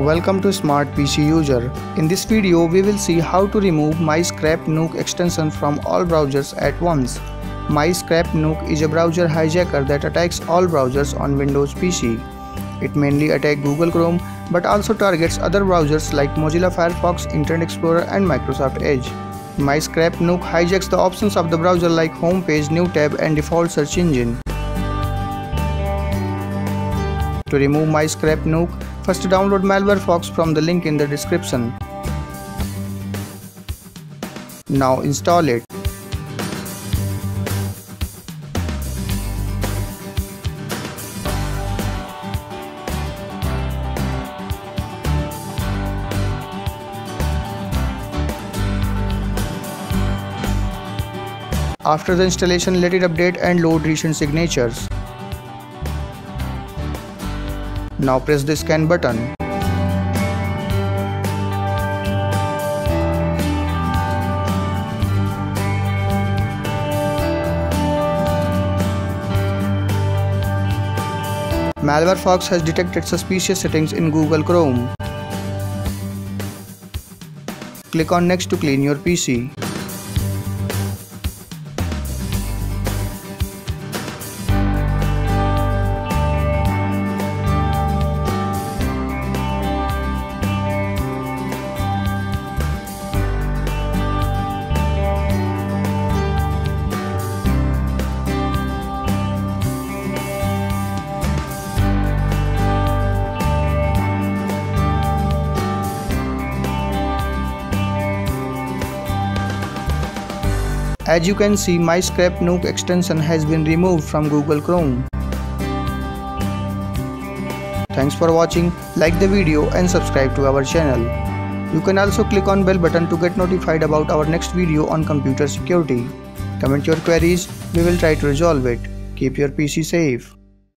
Welcome to Smart PC User. In this video, we will see how to remove My Scrap MyScrapNook extension from all browsers at once. My Scrap MyScrapNook is a browser hijacker that attacks all browsers on Windows PC. It mainly attacks Google Chrome but also targets other browsers like Mozilla Firefox, Internet Explorer and Microsoft Edge. My Scrap MyScrapNook hijacks the options of the browser like home page, new tab and default search engine. To remove My Scrap MyScrapNook, first download MalwareFox from the link in the description. Now install it. After the installation, let it update and load recent signatures. Now press the scan button. MalwareFox has detected suspicious settings in Google Chrome. Click on Next to clean your PC. As you can see, my Scrap Nook extension has been removed from Google Chrome. Thanks for watching, like the video and subscribe to our channel. You can also click on bell button to get notified about our next video on computer security. Comment your queries, we will try to resolve it. Keep your PC safe.